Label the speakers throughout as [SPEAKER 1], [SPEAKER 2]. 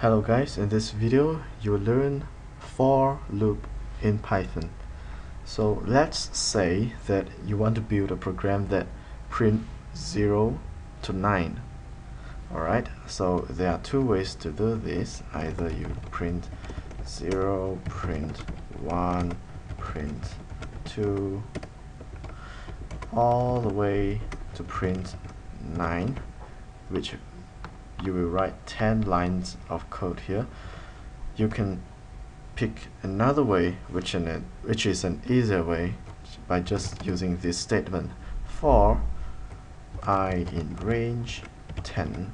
[SPEAKER 1] Hello guys, in this video you will learn for loop in Python. So let's say that you want to build a program that print 0 to 9. Alright, so there are two ways to do this. Either you print 0, print 1, print 2, all the way to print 9, which you will write 10 lines of code here. You can pick another way which, which is an easier way by just using this statement. For i in range 10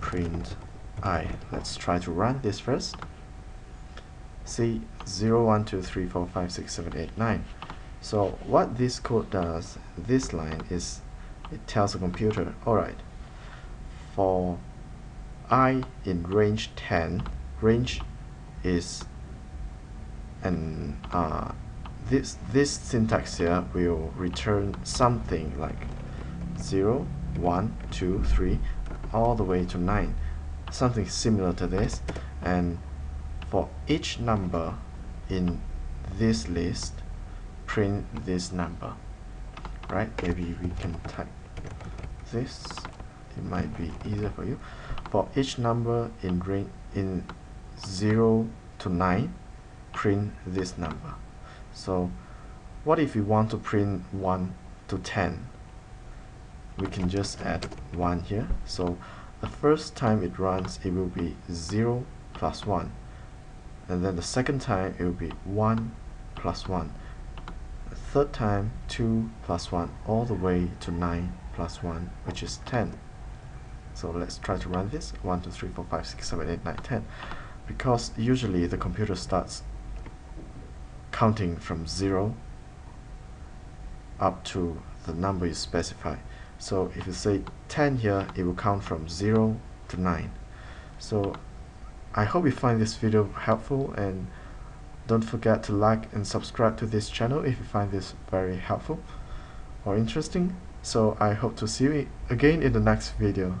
[SPEAKER 1] print i. Let's try to run this first. See 0 1 2 3 4 5 6 7 8 9 so what this code does this line is it tells the computer alright for i in range 10 range is and uh, this this syntax here will return something like 0 1 2 3 all the way to 9 something similar to this. And for each number in this list print this number. Right? Maybe we can type this it might be easier for you. For each number in range in 0 to 9 print this number. So what if we want to print 1 to 10 we can just add 1 here. So the first time it runs it will be 0 plus 1 and then the second time it will be 1 plus 1 the third time 2 plus 1 all the way to 9 plus 1 which is 10 so let's try to run this. 1 2 3 4 5 6 7 8 9 10 because usually the computer starts counting from 0 up to the number you specify. So if you say 10 here it will count from 0 to 9 so I hope you find this video helpful and don't forget to like and subscribe to this channel if you find this very helpful or interesting. So I hope to see you again in the next video